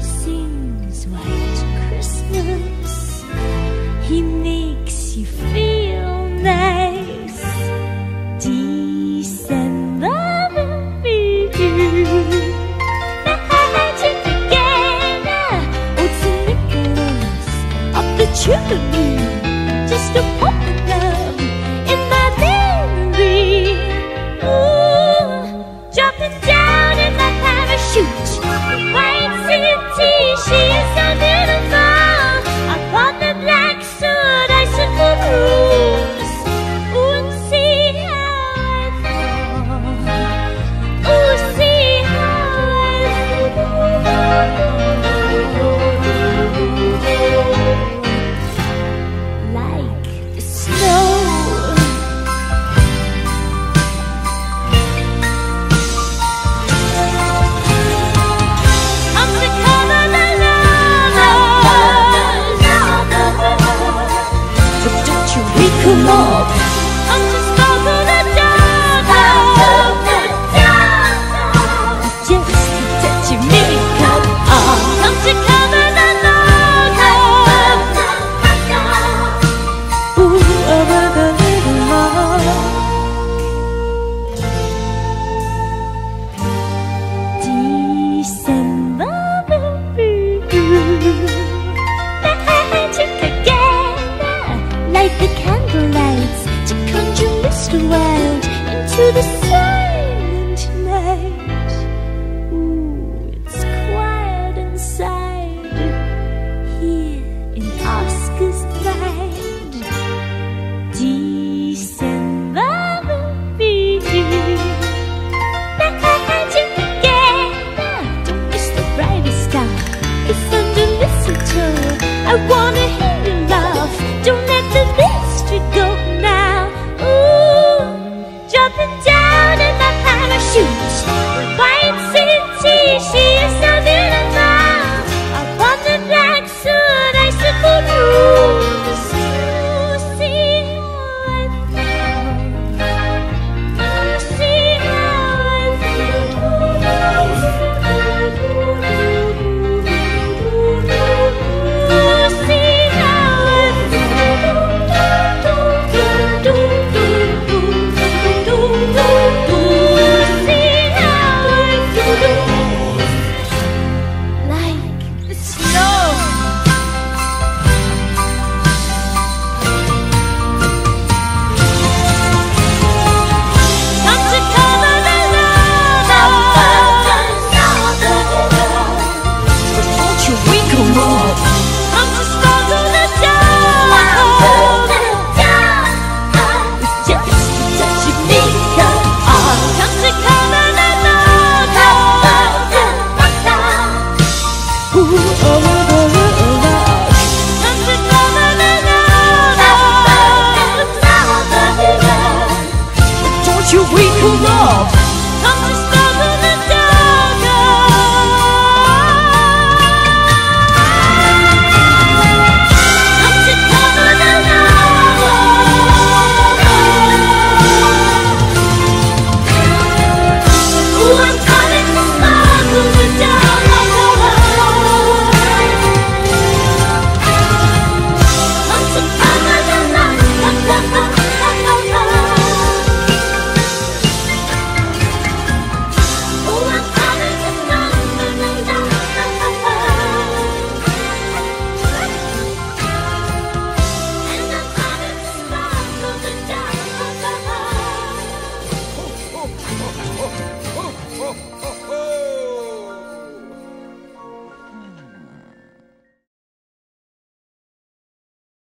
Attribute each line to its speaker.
Speaker 1: sings white Christmas. He makes you feel nice. December will. Magic again. Oh, it's Nicholas up the chimney. Just a the silent night. Ooh, it's quiet inside here in Oscar's mind. December will be. Magic again. Don't miss the brightest star. It's under mistletoe. I want it. you we could love.